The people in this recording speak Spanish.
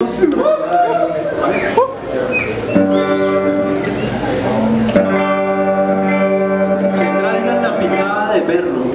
Que traigan la picada de perro.